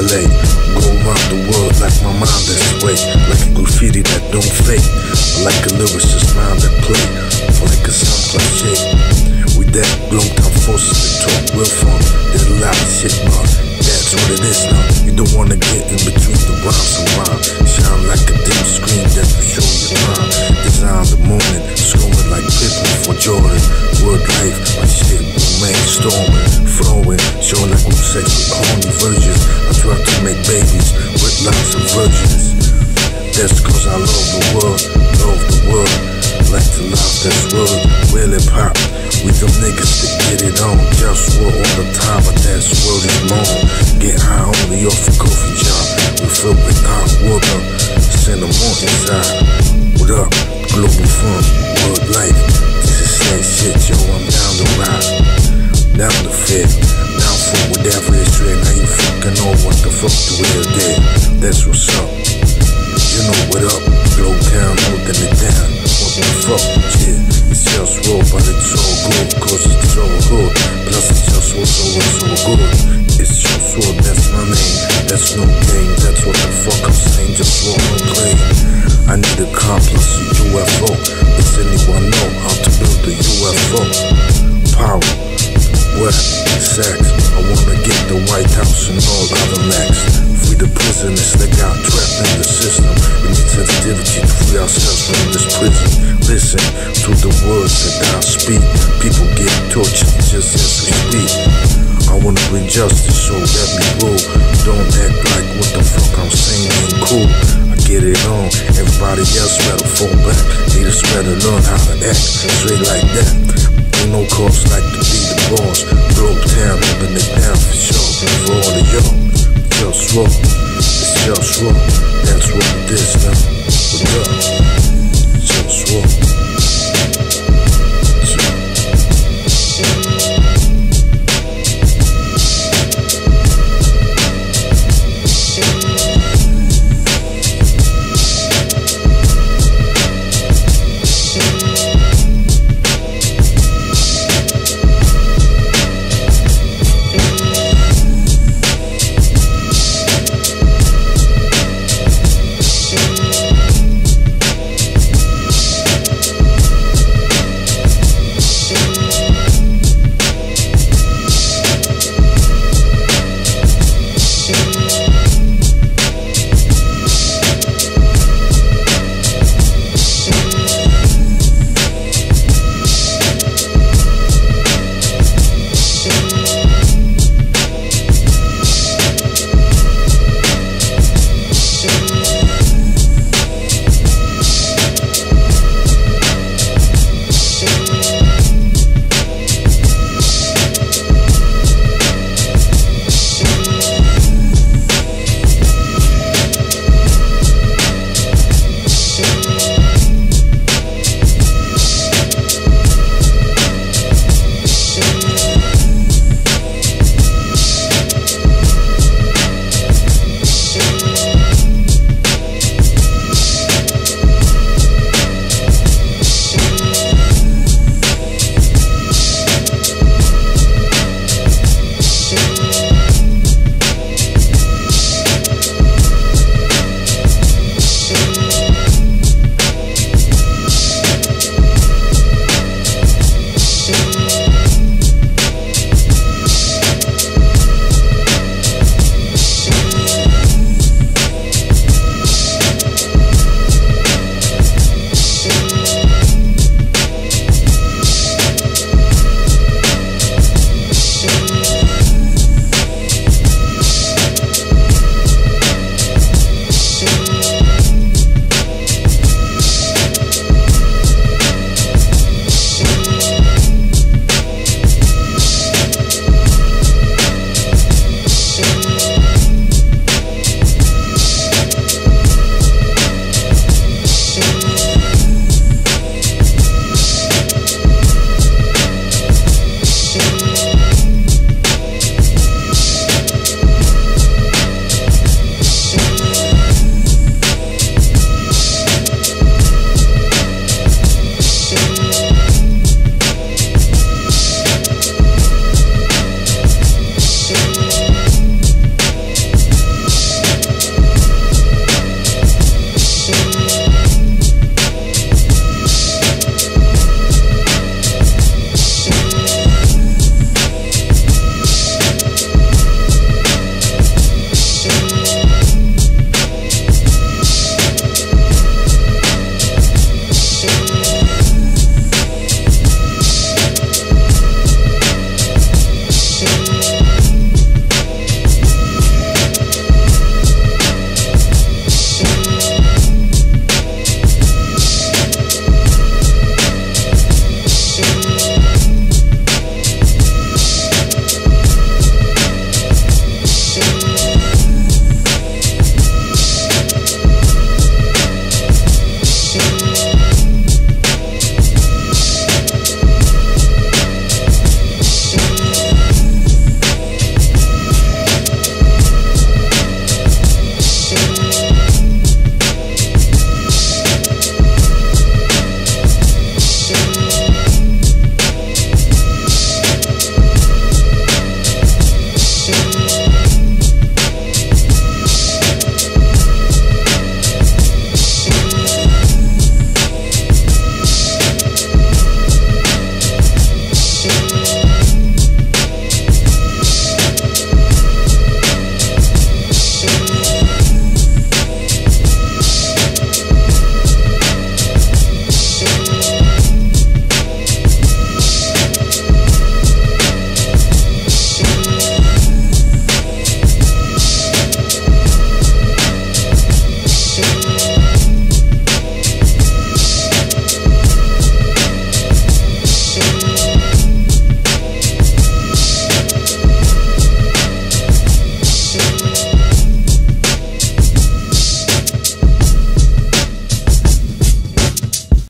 LA. Go around the world like my mind that's way. Like a graffiti that don't fake. Like a lyricist mind that play. Like a sound cliche. We that long time forces to talk real fun. There's a lot of shit, man. that's what it is now. You don't wanna get in between the rhymes and rhyme. Shine like a dim screen that will show your time. Design the moment, scoring like Pippen for Jordan. Word life, my shit remain storming, flowing, showing like we sex with horny virgins. I try to make babies with lots of virgins. That's cause I love the world, love the world. Like to love this world, really pop. We them niggas that get it on. Just war all the time, but that's world is long. Get high only off a coffee job. We fill with hot water. Send them on inside. What up? Globalfirm, Down to fit. Down for whatever is straight. Now you fucking know what the fuck the real day. That's what's up. You know what up? Glow town, holding it down. What the fuck? Yeah, it's just raw, but it's all good. Cause it's so good. Plus it's just what's always so good. It's JustWar, that's my name. That's no game. That's what the fuck I'm saying. Just raw, no play. I need a car plus a UFO. Ourselves from this prison. Listen to the words that I speak. People get tortured just as we speak. I wanna bring justice, so let me rule. Don't act like what the fuck I'm saying ain't cool. I get it on, everybody else better fall back. Haters better learn how to act straight like that. Ain't no cops like to be the boss. Globetown, holding it down for sure. For all of y'all, just raw. It's just raw. That's what it is now.